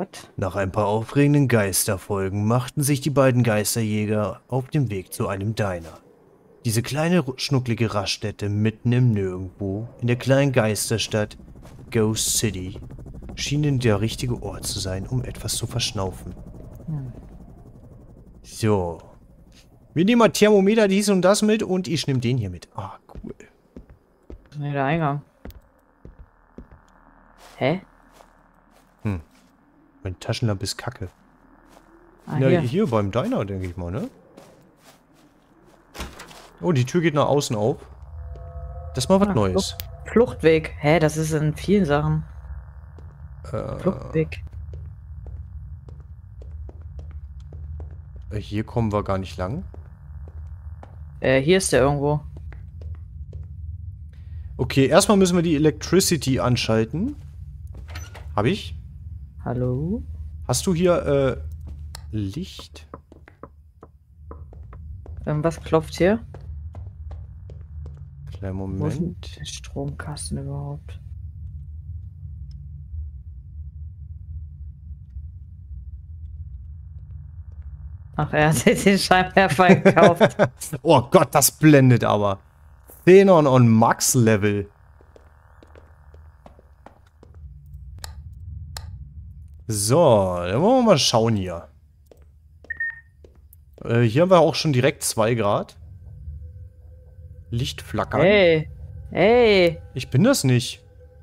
Was? Nach ein paar aufregenden Geisterfolgen machten sich die beiden Geisterjäger auf den Weg zu einem Diner. Diese kleine schnucklige Raststätte mitten im Nirgendwo in der kleinen Geisterstadt Ghost City schien denn der richtige Ort zu sein, um etwas zu verschnaufen. Hm. So. Wir nehmen mal Thermometer, dies und das mit und ich nehme den hier mit. Ah, cool. Nee, der Eingang. Hä? Meine Taschenlampe ist kacke. Ah, Na, hier. hier. beim Diner, denke ich mal, ne? Oh, die Tür geht nach außen auf. Das ist mal was Ah, Neues. Fluchtweg. Hä, das ist in vielen Sachen. Äh, Fluchtweg. hier kommen wir gar nicht lang. Äh, hier ist der irgendwo. Okay, erstmal müssen wir die Electricity anschalten. Hab ich? Hallo? Hast du hier, äh, Licht? Irgendwas klopft hier? Kleinen Wo ist denn Moment. der Stromkasten überhaupt? Ach, er hat den Scheinwerfer gekauft. Oh Gott, das blendet aber. Xenon on Max Level. So, dann wollen wir mal schauen hier. Äh, hier haben wir auch schon direkt 2 Grad. Licht flackern. Hey, hey. Ich bin das nicht.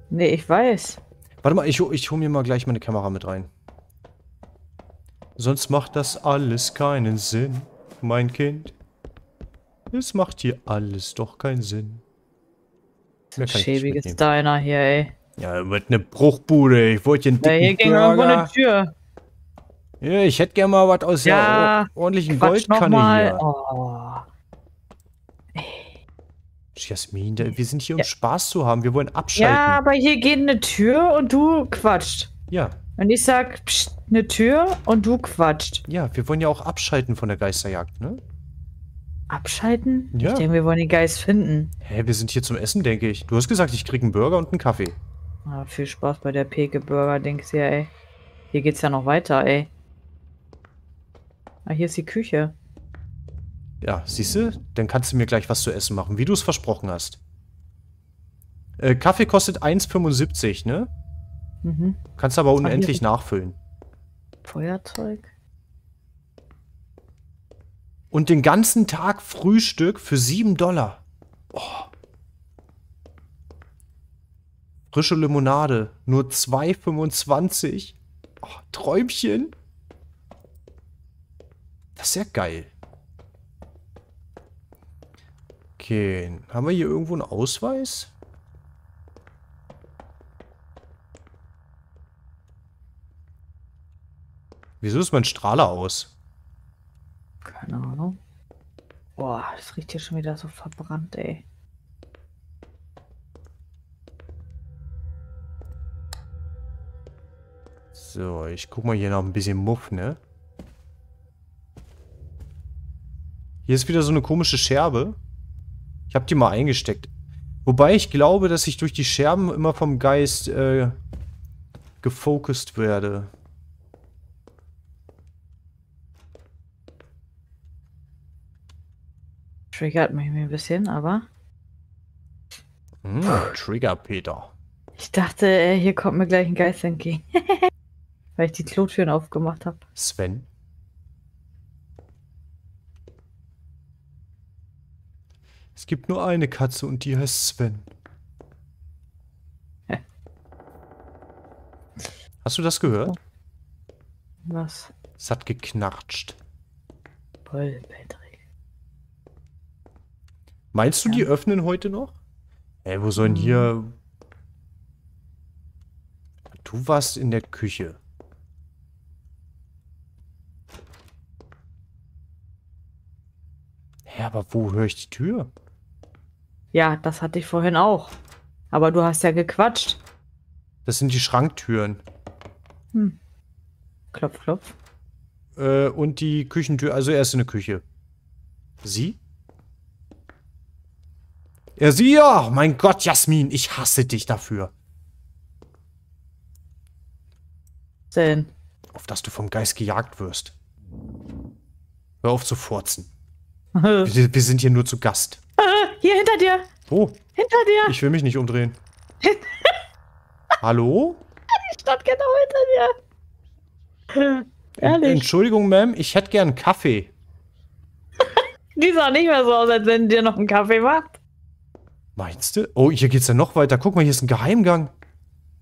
Nee, ich weiß. Warte mal, ich, ich hole mir mal gleich meine Kamera mit rein. Sonst macht das alles keinen Sinn, mein Kind. Es macht hier alles doch keinen Sinn. Nicht Schäbiges. Diner hier, ey. Ja, mit eine Bruchbude. Ich wollte hier einen Ja, dicken hier ging irgendwo eine Tür. Ja, ich hätte gerne mal was aus Ja, der ordentlichen Quatsch Goldkanne hier. Oh. Jasmin, wir sind hier, um Ja. Spaß zu haben. Wir wollen abschalten. Ja, aber hier geht eine Tür und du quatscht. ja, Und ich sag, pst, eine Tür und du quatscht. ja, wir wollen ja auch abschalten von der Geisterjagd, ne? Abschalten? Ja. Ich denke, wir wollen den Geist finden. Hä, wir sind hier zum Essen, denke ich. Du hast gesagt, ich krieg einen Burger und einen Kaffee. Ah, viel Spaß bei der Peke Burger, denkst du ja, ey. Hier geht's ja noch weiter, ey. Ah, hier ist die Küche. Ja, siehst du? Dann kannst du mir gleich was zu essen machen, wie du es versprochen hast. Äh, Kaffee kostet 1,75, ne? Mhm. Kannst aber unendlich nachfüllen. Feuerzeug? Und den ganzen Tag Frühstück für 7 Dollar. Oh. Frische Limonade, nur 2,25. Oh, Träumchen. Das ist ja geil. Okay, haben wir hier irgendwo einen Ausweis? Wieso ist mein Strahler aus? Keine Ahnung. Boah, das riecht hier schon wieder so verbrannt, ey. So, ich guck mal hier noch ein bisschen Muff, ne? Hier ist wieder so eine komische Scherbe. Ich habe die mal eingesteckt. Wobei ich glaube, dass ich durch die Scherben immer vom Geist äh, gefokust werde. Triggert mich ein bisschen, aber Hm, Trigger, Peter. ich dachte, äh, hier kommt mir gleich ein Geist entgegen. Weil ich die Klotüren aufgemacht habe. Sven. Es gibt nur eine Katze und die heißt Sven. Hä? Hast du das gehört? Was? Es hat geknatscht. Voll, Patrick. Meinst du, die Ja. öffnen heute noch? Ey, wo sollen hier... Du warst in der Küche. Hä, aber wo höre ich die Tür? Ja, das hatte ich vorhin auch. Aber du hast ja gequatscht. Das sind die Schranktüren. Hm. Klopf, klopf. Äh, und die Küchentür, also erst in der Küche. Sie? Ja, sie ja! Mein Gott, Jasmin, ich hasse dich dafür. Denn Auf dass du vom Geist gejagt wirst. Hör auf zu furzen. Hier Wir, wir sind hier nur zu Gast. hinter dir! Oh, Hinter dir! ich will mich nicht umdrehen. Hallo? Ich stand genau hinter dir. Ehrlich. Entschuldigung, Ma'am, ich hätte gern einen Kaffee. Die sah nicht mehr so aus, als wenn dir noch einen Kaffee macht. Meinst du? Oh, hier geht's ja noch weiter. Guck mal, hier ist ein Geheimgang.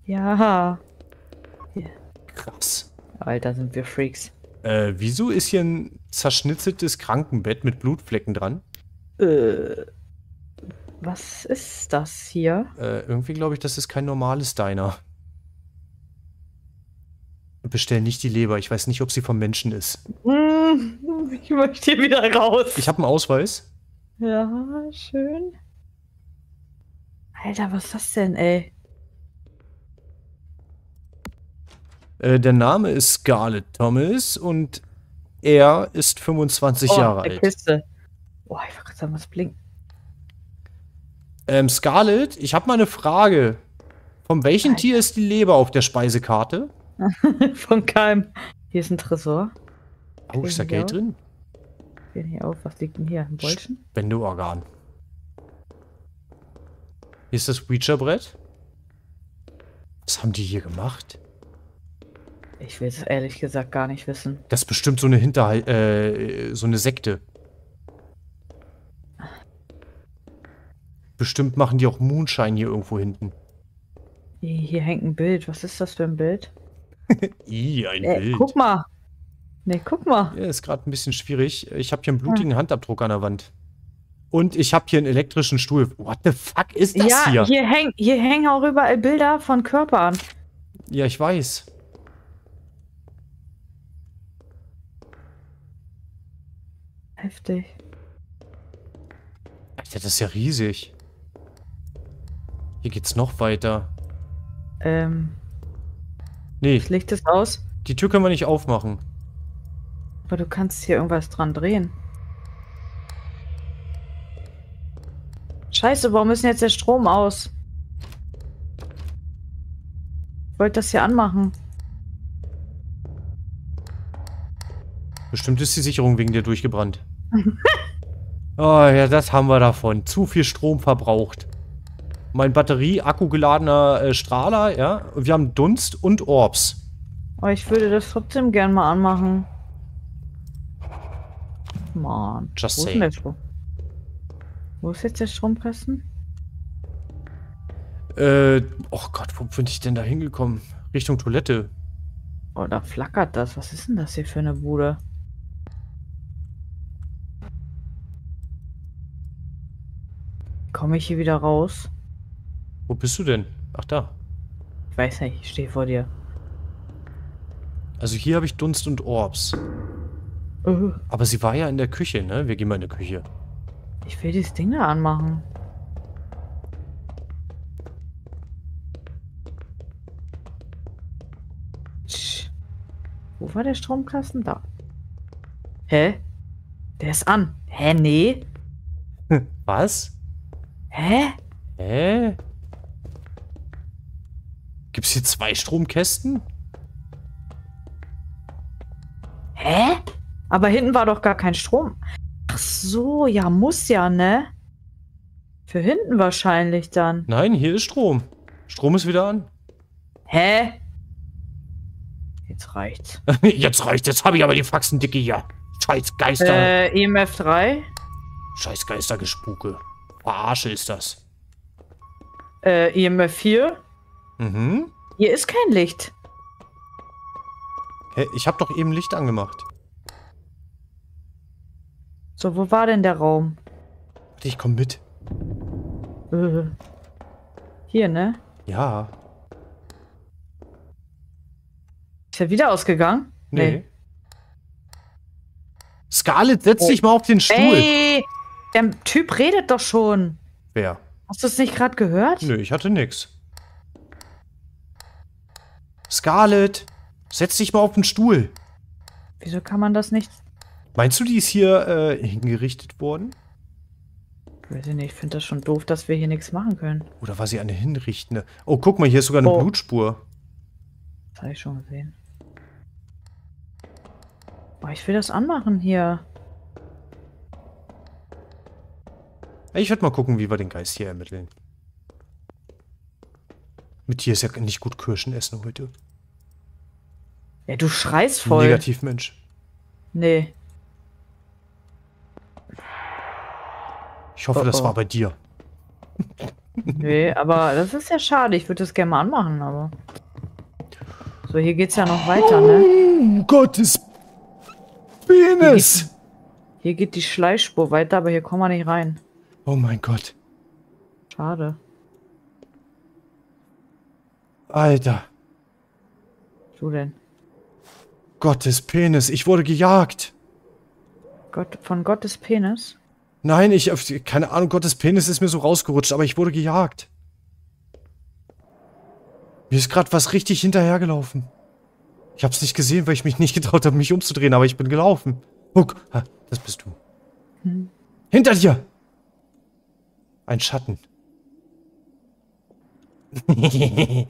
Ja. Krass. Alter, sind wir Freaks. Äh, wieso ist hier ein zerschnitzeltes Krankenbett mit Blutflecken dran? Äh, was ist das hier? Äh, irgendwie glaube ich, das ist kein normales Diner. Bestell nicht die Leber. Ich weiß nicht, ob sie vom Menschen ist. Hm, ich möchte hier wieder raus. Ich habe einen Ausweis. Ja, schön. Alter, was ist das denn, ey? Äh, der Name ist Scarlett Thomas und er ist 25 oh, Jahre alt. Kiste. Oh, ich wollte sagen, was blinkt. Ähm, Scarlett, ich habe mal eine Frage. Von welchem Alter. Tier ist die Leber auf der Speisekarte? Von keinem. Hier ist ein Tresor. Oh, ist da Geld auch? drin? Geh nicht auf. Was liegt denn hier? Ein Bolschen? Spendeorgan. Hier ist das Ouija-Brett. Was haben die hier gemacht? Ich will es ehrlich gesagt gar nicht wissen. Das ist bestimmt so eine Hinterhalt, äh, so eine Sekte. Bestimmt machen die auch Moonshine hier irgendwo hinten. Hier, hängt ein Bild. Was ist das für ein Bild? Ih, ein Äh, Bild. guck mal. Nee, guck mal. Ja, ist gerade ein bisschen schwierig. Ich habe hier einen blutigen Handabdruck an der Wand. Und ich habe hier einen elektrischen Stuhl. What the fuck ist das ja, hier? hier, häng, hier hängen auch überall Bilder von Körpern. Ja, ich weiß. Heftig. Alter, das ist ja riesig. Hier geht's noch weiter. Ähm, Nee, das Licht ist aus, die Tür können wir nicht aufmachen. aber du kannst hier irgendwas dran drehen. Scheiße, warum ist denn jetzt der Strom aus? Ich wollte das hier anmachen. Bestimmt ist die Sicherung wegen dir durchgebrannt. oh ja, das haben wir davon. Zu viel Strom verbraucht. Mein Batterie-Akku geladener äh, Strahler, ja. Wir haben Dunst und Orbs. Aber ich würde das trotzdem gern mal anmachen. Mann. Just Wo ist der Strom? Wo ist jetzt der Stromkasten? Äh, oh Gott, wo bin ich denn da hingekommen? Richtung Toilette. Oh, da flackert das. Was ist denn das hier für eine Bude? Komme ich hier wieder raus? Wo bist du denn? Ach da. Ich weiß nicht, ich stehe vor dir. Also hier habe ich Dunst und Orbs. Uh, Aber sie war ja in der Küche, ne? Wir gehen mal in die Küche. ich will dieses Ding da anmachen. Tsch. Wo war der Stromkasten? Da. Hä? Der ist an. Hä, nee? Was? Hä? Hä? Gibt's hier zwei Stromkästen? Hä? Aber hinten war doch gar kein Strom. Ach so, ja, muss ja, ne? Für hinten wahrscheinlich dann. Nein, hier ist Strom. Strom ist wieder an. Hä? Jetzt reicht's. Jetzt reicht, jetzt habe ich aber die Faxen dicke hier. Scheiß Geister. Äh, EMF 3? Scheiß Geistergespuke. Verarsche ist das. Äh, EMF 4? Mhm. Hier ist kein Licht. Hä, ich habe doch eben Licht angemacht. So, wo war denn der Raum? Warte, ich komm mit. Äh. Hier, ne? Ja. Ist er wieder ausgegangen? Nee. Scarlett, setz dich mal auf den Stuhl. Ey, der Typ redet doch schon. Wer? Hast du es nicht gerade gehört? Nö, ich hatte nix. Scarlett, setz dich mal auf den Stuhl. Wieso kann man das nicht? Meinst du, die ist hier äh, hingerichtet worden? Weiß ich nicht, ich finde das schon doof, dass wir hier nichts machen können. Oder war sie eine hinrichtende? Oh, guck mal, hier ist sogar eine Oh. Blutspur. Das habe ich schon gesehen. Oh, ich will das anmachen hier. Ich werde mal gucken, wie wir den Geist hier ermitteln. Mit dir ist ja nicht gut Kirschen essen heute. Ja, du schreist voll. Negativmensch. Nee. Ich hoffe, Oh, das oh. war bei dir. Nee, aber das ist ja schade. Ich würde das gerne mal anmachen, aber. So, hier geht's ja noch weiter, ne? Oh, Gottes Penis! Hier geht die Schleichspur weiter, aber hier kommen wir nicht rein. Oh mein Gott. Schade. Alter. Du denn? Gottes Penis. Ich wurde gejagt. Gott, von Gottes Penis? Nein, ich, keine Ahnung, Gottes Penis ist mir so rausgerutscht, aber ich wurde gejagt. Mir ist gerade was richtig hinterhergelaufen. Ich hab's nicht gesehen, weil ich mich nicht getraut habe, mich umzudrehen, aber ich bin gelaufen. Guck, ha, das bist du. Hm. Hinter dir! Ein Schatten.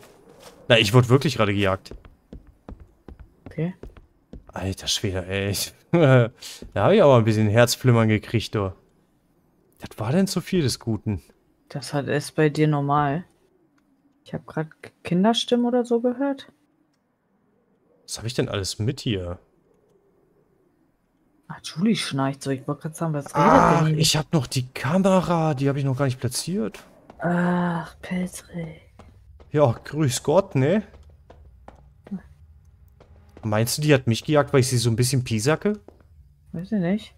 Na, ich wurde wirklich gerade gejagt. Okay. Alter Schwede, ey. Ich, da habe ich aber ein bisschen Herzflimmern gekriegt, du. Das war denn zu viel des Guten. Das hat ist bei dir normal. Ich habe gerade Kinderstimmen oder so gehört. Was habe ich denn alles mit hier? Ach, Julie schnarcht so. Ich wollte gerade sagen, was redet Ah, denn ich habe noch die Kamera, die habe ich noch gar nicht platziert. Ach, Patrick. Ja, grüß Gott, ne? Meinst du, die hat mich gejagt, weil ich sie so ein bisschen piesacke? Weiß ich nicht.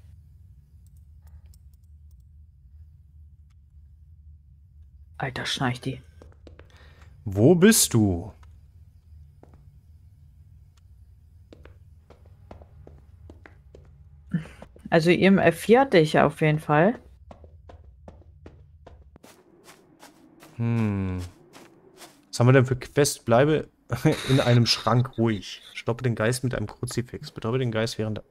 Alter, schnarcht die. Wo bist du? Also IMF4 hatte ich auf jeden Fall. Hm. Was haben wir denn für Quest? Bleibe in einem Schrank ruhig. Stoppe den Geist mit einem Kruzifix. Betäube den Geist während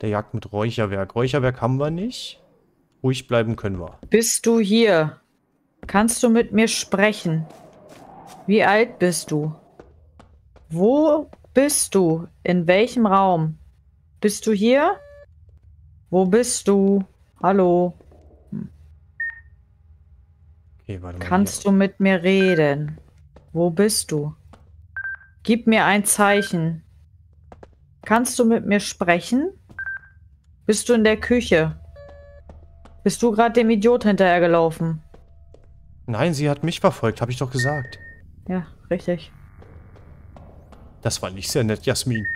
der Jagd mit Räucherwerk. Räucherwerk haben wir nicht. Ruhig bleiben können wir. Bist du hier? Kannst du mit mir sprechen? Wie alt bist du? Wo bist du? In welchem Raum? Bist du hier? Wo bist du? Hallo? Okay, warte mal. Kannst du mit mir reden? Wo bist du? Gib mir ein Zeichen. Kannst du mit mir sprechen? Bist du in der Küche? Bist du gerade dem Idiot hinterhergelaufen? Nein, sie hat mich verfolgt, habe ich doch gesagt. Ja, richtig. Das war nicht sehr nett, Jasmin.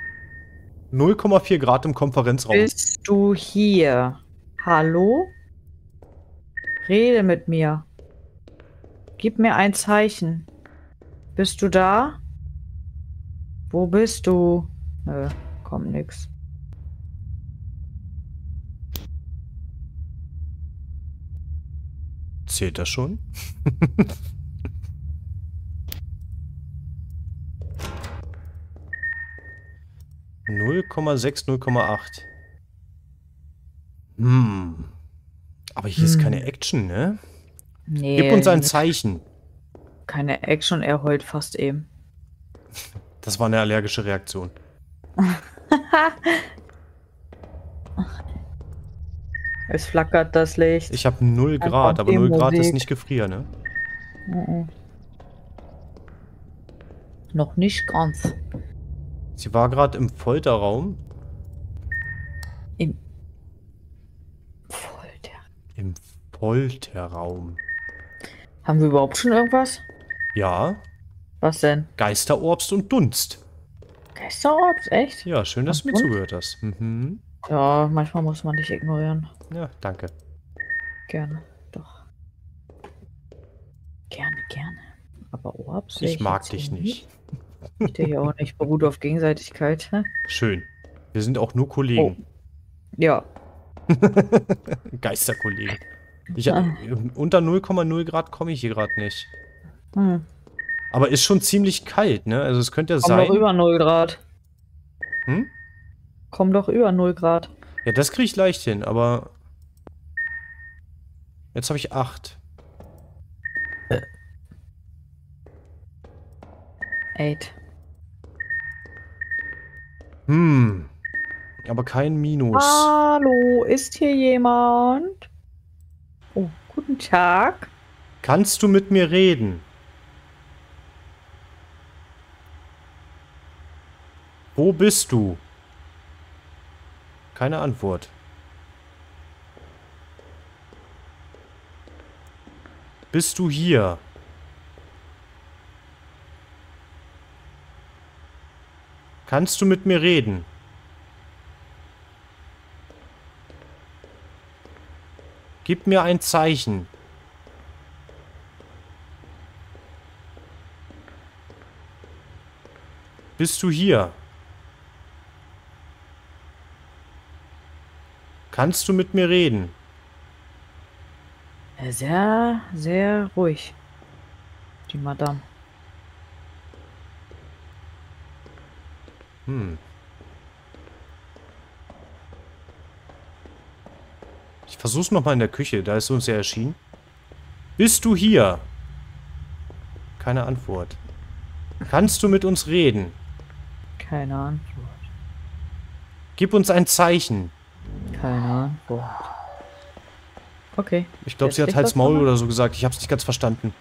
0,4 Grad im Konferenzraum. Bist du hier? Hallo? Rede mit mir. Gib mir ein Zeichen. Bist du da? Wo bist du? Nö, kommt nix. Zählt das schon? Null Komma sechs, null Komma acht. Hm. Aber hier ist Hm. keine Action, ne? Nee, Gib uns ein Zeichen. keine Action, er heult fast eben. Das war eine allergische Reaktion. Es flackert das Licht. Ich habe 0 Dann Grad, aber die 0 Grad ist Musik. nicht gefrieren, ne? Mhm. Noch nicht ganz. Sie war gerade im Folterraum. Im Folter. Im Folterraum. Haben wir überhaupt schon irgendwas? Ja, Was denn? Geisterorbst und Dunst. Geisterorbs? Echt? Ja, schön, dass du mir Und? zugehört hast. Mhm. Ja, manchmal muss man dich ignorieren. Ja, danke. Gerne, doch. Gerne, gerne. Aber Orbs? Ich mag dich hier nicht. Ich dich auch nicht. Beruht auf Gegenseitigkeit. Schön. Wir sind auch nur Kollegen. Ja. Geisterkollegen. Ich, hab- unter 0,0 Grad komme ich hier gerade nicht. Hm. Aber ist schon ziemlich kalt, ne? Also es könnte ja Komm doch sein. über 0 Grad. Hm? Komm doch über 0 Grad. Ja, das kriege ich leicht hin, aber. Jetzt habe ich 8. Eight. Hm. Aber kein Minus. Hallo, ist hier jemand? Oh, guten Tag. Kannst du mit mir reden? Wo bist du? Keine Antwort. Bist du hier? Kannst du mit mir reden? Gib mir ein Zeichen. Bist du hier? Kannst du mit mir reden? Sehr, sehr ruhig. Die Madame. Hm. Ich versuch's nochmal in der Küche. Da ist uns ja erschienen. Bist du hier? Keine Antwort. Kannst du mit uns reden? Keine Antwort. Gib uns ein Zeichen. Keine Antwort. Okay. Ich glaube, sie hat Hals Maul oder so gesagt. Ich hab's nicht ganz verstanden.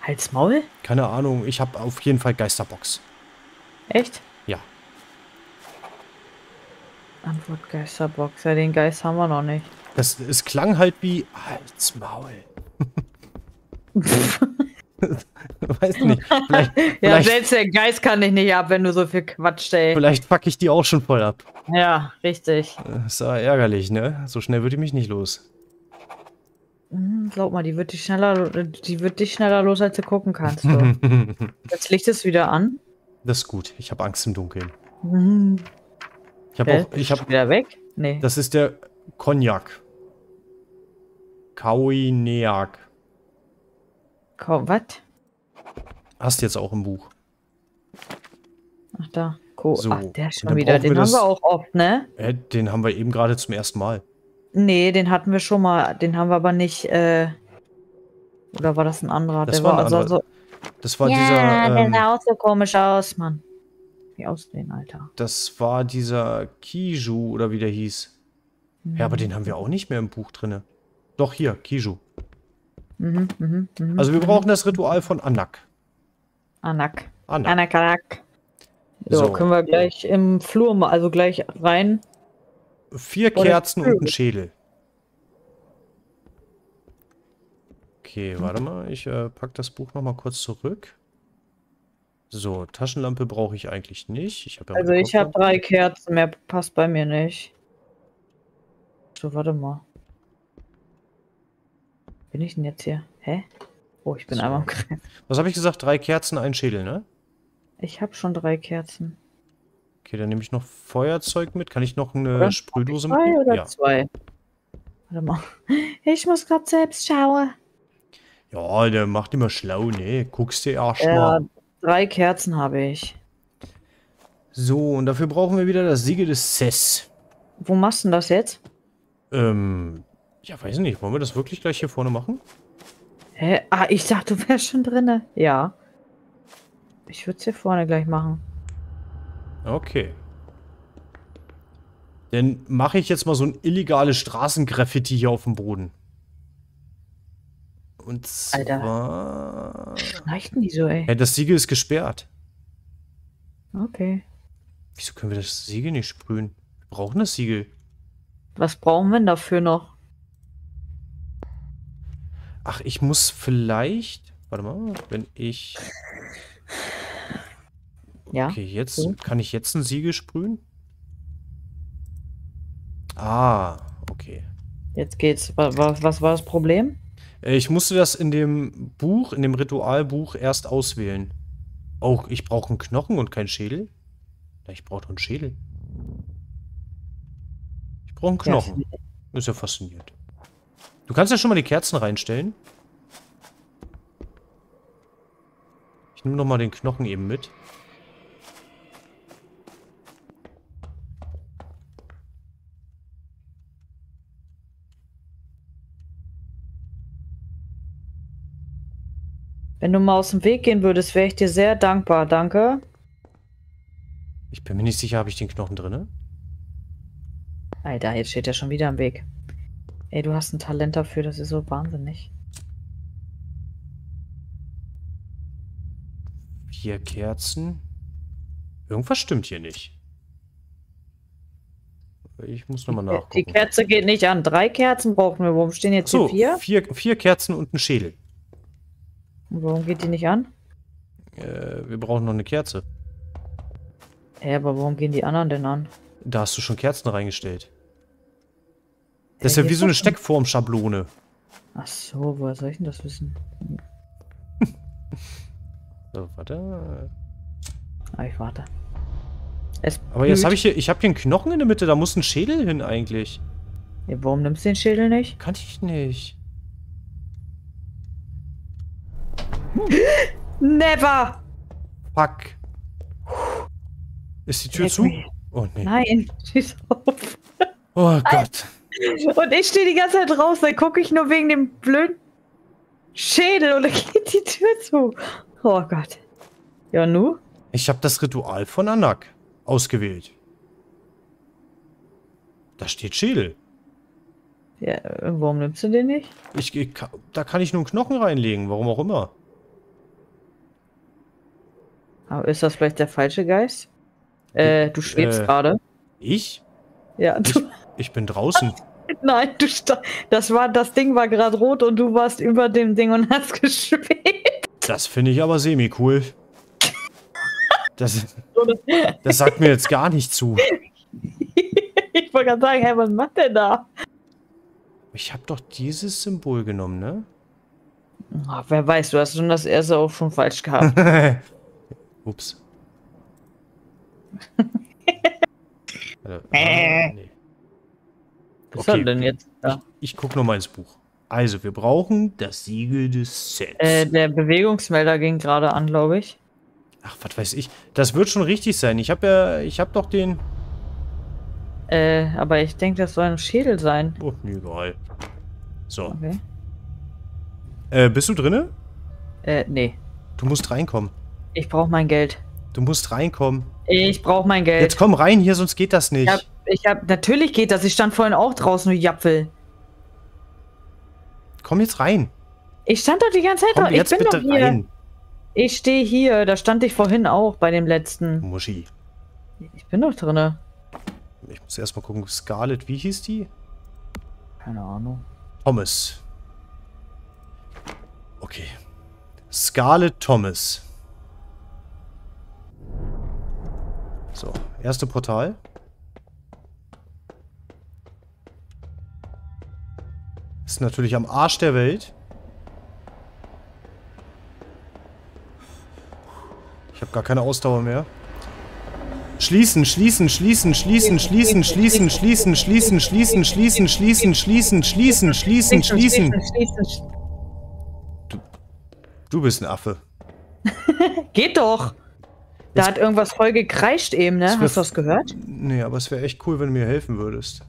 Hals Maul? Keine Ahnung. Ich habe auf jeden Fall Geisterbox. Echt? Antwort Geisterbox. Ja, den Geist haben wir noch nicht. Das, es klang halt wie Hals Maul. Weiß nicht. Vielleicht, Ja, vielleicht, selbst der Geist kann dich nicht ab, wenn du so viel Quatsch, ey. vielleicht fuck ich die auch schon voll ab. Ja, richtig. Das ist ja ärgerlich, ne? So schnell würde ich mich nicht los. Hm, glaub mal, die wird dich schneller, die wird dich schneller los, als du gucken kannst. Du. Das Licht ist wieder an. Das ist gut. Ich habe Angst im Dunkeln. Hm. Ich habe auch, ich habe, wieder weg? Nee. das ist der Cognac. Kauineak. Komm, was? Hast jetzt auch im Buch. Ach da. Co So, Ach, der schon wieder. Den wir haben das- wir auch oft, ne? Äh, den haben wir eben gerade zum ersten Mal. Nee, den hatten wir schon mal. Den haben wir aber nicht, äh. Oder war das ein anderer? Das der war war, ein also so. Das war ja, dieser, der ähm, sah auch so komisch aus, Mann. Wie aussehen, Alter. das war dieser Kiju oder wie der hieß. Ja, aber Mhm. den haben wir auch nicht mehr im Buch drinne. Doch hier, Kiju. Mhm, mhm, mhm. Also wir brauchen das Ritual von Anak. Anak. Anak. Anakarak. So, So. können wir gleich im Flur mal, also gleich rein. Vier Oder Kerzen und ein Schädel. Okay, warte mal. Ich äh, pack das Buch noch mal kurz zurück. So, Taschenlampe brauche ich eigentlich nicht. Ich ja Also ich habe drei Kerzen, mehr passt bei mir nicht. So, warte mal. Bin ich denn jetzt hier? Hä? Oh, ich bin So. einmal im Kreis. Was habe ich gesagt? Drei Kerzen, ein Schädel, ne? Ich habe schon drei Kerzen. Okay, dann nehme ich noch Feuerzeug mit. Kann ich noch eine Oder? Sprühdose Zwei mitnehmen? oder Ja. zwei? Warte mal. Ich muss gerade selbst schauen. ja, der macht immer schlau, ne? Guckst dir erst Ja. Drei Kerzen habe ich. So, und dafür brauchen wir wieder das Siegel des Cess. Wo machst du denn das jetzt? Ähm, ja, weiß nicht. Wollen wir das wirklich gleich hier vorne machen? Hä? Ah, ich dachte, du wärst schon drinne. Ja. Ich würde es hier vorne gleich machen. Okay. Dann mache ich jetzt mal so ein illegales Straßengraffiti hier auf dem Boden. Und Alter. zwar... Schnarchten die so, ey? Ja, das Siegel ist gesperrt. Okay. Wieso können wir das Siegel nicht sprühen? Wir brauchen das Siegel. Was brauchen wir denn dafür noch? Ach, ich muss vielleicht... Warte mal, wenn ich... Ja. Okay, jetzt so. kann ich jetzt ein Siegel sprühen? Ah, okay. Jetzt geht's. Was, was war das Problem? Äh, Ich musste das in dem Buch, in dem Ritualbuch erst auswählen. Oh, ich brauche einen Knochen und keinen Schädel? Ja, ich brauche doch einen Schädel. Ich brauche einen Knochen. Ist ja faszinierend. Du kannst ja schon mal die Kerzen reinstellen. Ich nehme noch mal den Knochen eben mit. Wenn du mal aus dem Weg gehen würdest, wäre ich dir sehr dankbar. Danke. Ich bin mir nicht sicher, habe ich den Knochen drinne? Alter, jetzt steht er schon wieder im Weg. Ey, du hast ein Talent dafür, das ist so wahnsinnig. Vier Kerzen. Irgendwas stimmt hier nicht. Ich muss nochmal nachgucken. Die Kerze geht nicht an. Drei Kerzen brauchen wir. Warum stehen jetzt so, hier vier? vier? Vier Kerzen und ein Schädel. Und warum geht die nicht an? Äh, wir brauchen noch eine Kerze. Hä, aber warum gehen die anderen denn an? Da hast du schon Kerzen reingestellt. Das ist ja wie so eine Steckform-Schablone. Ach so, woher soll ich denn das wissen? so, warte. Ah, ich warte. Es Aber jetzt habe ich hier, ich habe hier einen Knochen in der Mitte, da muss ein Schädel hin eigentlich. Ja, warum nimmst du den Schädel nicht? Kann ich nicht. Never! Fuck. Ist die Tür zu? Oh nee. Nein, schieß auf. Oh Gott. Und ich stehe die ganze Zeit draußen, dann gucke ich nur wegen dem blöden Schädel und dann geht die Tür zu. Oh Gott. Ja, nu? Ich habe das Ritual von Anak ausgewählt. Da steht Schädel. Ja, warum nimmst du den nicht? Ich, ich, da kann ich nur einen Knochen reinlegen, warum auch immer. Aber ist das vielleicht der falsche Geist? Äh, du schwebst äh, gerade. Ich? Ja, du. Ich, ich bin draußen. Nein, du das war das Ding war gerade rot und du warst über dem Ding und hast geschwebt. Das finde ich aber semi cool. Das, das sagt mir jetzt gar nicht zu. ich wollte gerade sagen, hey, was macht der da? Ich habe doch dieses Symbol genommen, ne? Ach, wer weiß, du hast schon das erste auch schon falsch gehabt. Ups. also, äh, nee. Was okay. denn jetzt? Ja. Ich, ich gucke nochmal ins Buch. Also, wir brauchen das Siegel des Sets. Äh, der Bewegungsmelder ging gerade an, glaube ich. Ach, was weiß ich. Das wird schon richtig sein. Ich habe ja, ich habe doch den... Äh, aber ich denke, das soll ein Schädel sein. Oh, egal. So. Okay. Äh, bist du drinne? Äh, nee. Du musst reinkommen. Ich brauche mein Geld. Du musst reinkommen. Ich brauche mein Geld. Jetzt komm rein hier, sonst geht das nicht. Ich hab, ich hab, natürlich geht das. Ich stand vorhin auch draußen, du Japfel. Komm jetzt rein. Ich stand doch die ganze Zeit komm, jetzt ich bin bitte doch hier. rein. Ich stehe hier, da stand ich vorhin auch bei dem letzten. Muschi. Ich bin doch drinne. Ich muss erstmal gucken, Scarlett, wie hieß die? Keine Ahnung. Thomas. Okay. Scarlett Thomas. So, erste Portal. Ist natürlich am Arsch der Welt. Ich habe gar keine Ausdauer mehr. Schließen, schließen, schließen, schließen, schließen, schließen, schließen, schließen, schließen, schließen, schließen, schließen, schließen, schließen, schließen. Du, bist ein Affe. Geht doch. Da hat irgendwas voll gekreischt eben, ne? Hast du das gehört? Nee, aber es wäre echt cool, wenn du mir helfen würdest.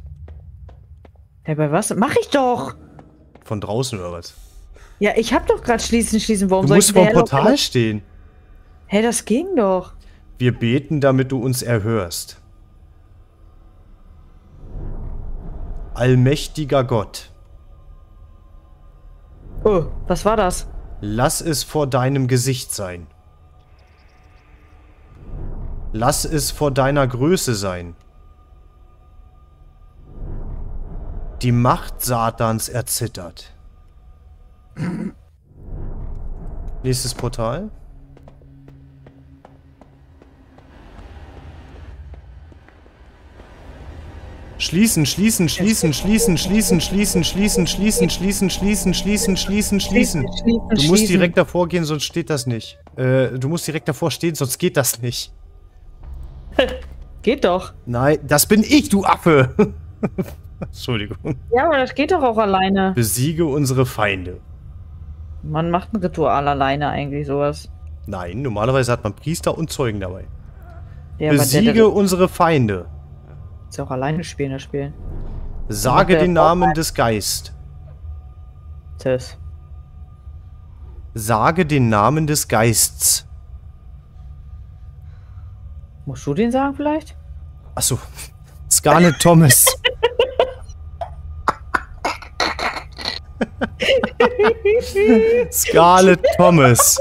Hey, bei was? Mach ich doch! Von draußen oder was? Ja, ich hab doch gerade schließen, schließen. Warum du soll musst ich vor dem Portal stehen. Hä, hey, das ging doch. Wir beten, damit du uns erhörst. Allmächtiger Gott. Oh, was war das? Lass es vor deinem Gesicht sein. Lass es vor deiner Größe sein. Die Macht Satans erzittert. Nächstes Portal. Schließen, schließen, schließen, schließen, schließen, schließen, schließen, schließen, schließen, schließen, schließen, schließen, schließen. Du musst direkt davor gehen, sonst steht das nicht. Äh, du musst direkt davor stehen, sonst geht das nicht. geht doch. Nein, das bin ich, du Affe. Entschuldigung. Ja, aber das geht doch auch alleine. Besiege unsere Feinde. Man macht ein Ritual alleine eigentlich sowas. Nein, normalerweise hat man Priester und Zeugen dabei. Ja, Besiege der, der, unsere Feinde. Ist ja auch alleine spielen, das Spiel. Sage den Namen des Geist. Tschüss. Sage den Namen des Geists. Musst du den sagen vielleicht? Achso. Scarlett Thomas. Scarlett Thomas.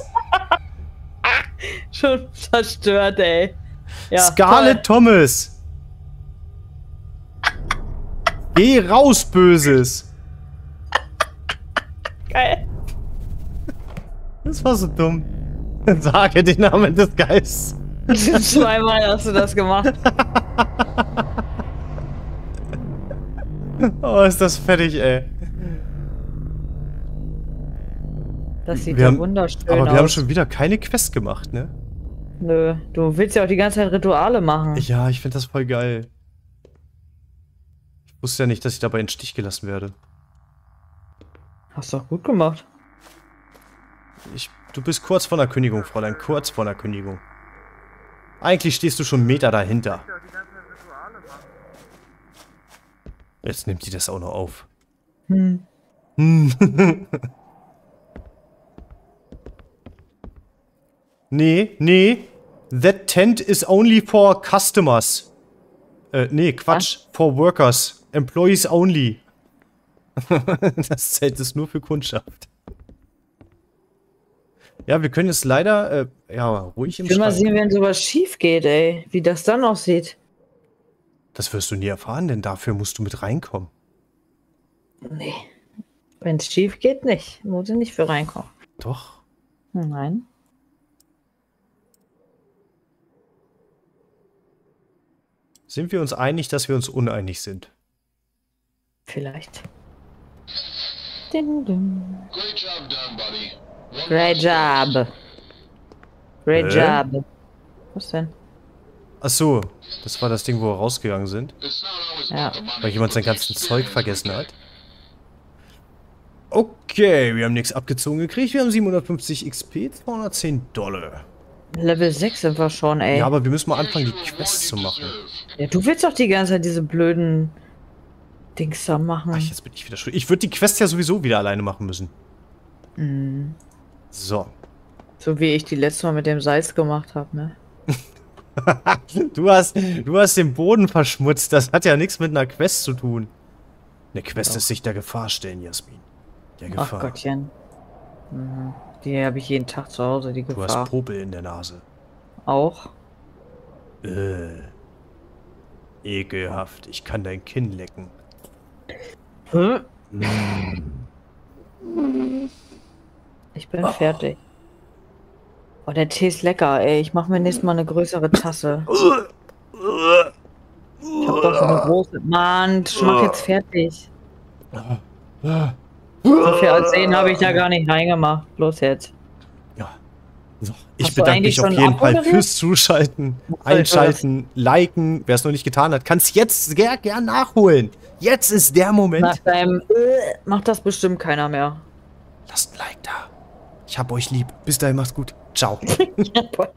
Schon zerstört, ey. Ja, Scarlett toll. Thomas. Geh raus, Böses. Geil. Das war so dumm. Sage den Namen des Geistes. Zweimal hast du das gemacht. Oh, ist das fertig, ey. Das sieht Wir ja haben- wunderschön Aber aus. wir haben schon wieder keine Quest gemacht, ne? Nö, du willst ja auch die ganze Zeit Rituale machen. Ja, ich finde das voll geil. Ich wusste ja nicht, dass ich dabei in den Stich gelassen werde. Hast du auch gut gemacht. Ich, du bist kurz vor einer Kündigung, Fräulein. Kurz vor einer Kündigung. Eigentlich stehst du schon einen Meter dahinter. Jetzt nimmt die das auch noch auf. Hm. Hm. nee, nee. That tent is only for customers. Äh, nee, Quatsch. For workers. Employees only. das Zelt ist nur für Kundschaft. Ja, wir können jetzt leider, äh, ja, ruhig im Ich will mal sehen, wenn sowas schief geht, ey. Wie das dann aussieht. Das wirst du nie erfahren, denn dafür musst du mit reinkommen. Nee. Wenn es schief geht, nicht. Muss ich nicht für reinkommen. Doch. Nein. Sind wir uns einig, dass wir uns uneinig sind? Vielleicht. Din, din. Great job done, buddy. Great job. Great Hä? job. Was denn? Ach so, das war das Ding, wo wir rausgegangen sind. Ja. Weil jemand sein ganzes Zeug vergessen hat. Okay, wir haben nichts abgezogen gekriegt. Wir haben 750 XP, 210 Dollar. Level 6 sind wir schon, ey. Ja, aber wir müssen mal anfangen, die Quests zu machen. Ja, du willst doch die ganze Zeit diese blöden Dings da machen. Ach, jetzt bin ich wieder schuld. Ich würde die Quest ja sowieso wieder alleine machen müssen. Mhm. So. So wie ich die letzte Mal mit dem Salz gemacht habe, ne? Du hast, du hast den Boden verschmutzt. Das hat ja nichts mit einer Quest zu tun. Eine Quest Doch. ist sich der Gefahr stellen, Jasmin. Der Ach Gefahr. Gottchen. Mhm. Die habe ich jeden Tag zu Hause, die du Gefahr. hast Popel in der Nase. Auch. Äh. Ekelhaft. Ich kann dein Kinn lecken. Hä? Mm. Ich bin fertig. Oh, der Tee ist lecker, ey. Ich mache mir nächstes Mal eine größere Tasse. Ich hab doch so eine große. Mann, ich mach jetzt fertig. So viel als sehen habe ich da gar nicht reingemacht. Bloß jetzt. Ja. So, ich Hast bedanke mich auf jeden Fall fürs Zuschalten, einschalten, liken. Wer es noch nicht getan hat, kann es jetzt sehr gern nachholen. Jetzt ist der Moment. Nach deinem äh, macht das bestimmt keiner mehr. Lasst ein Like da. Ich hab euch lieb. Bis dahin, macht's gut. Ciao. Ja, boah.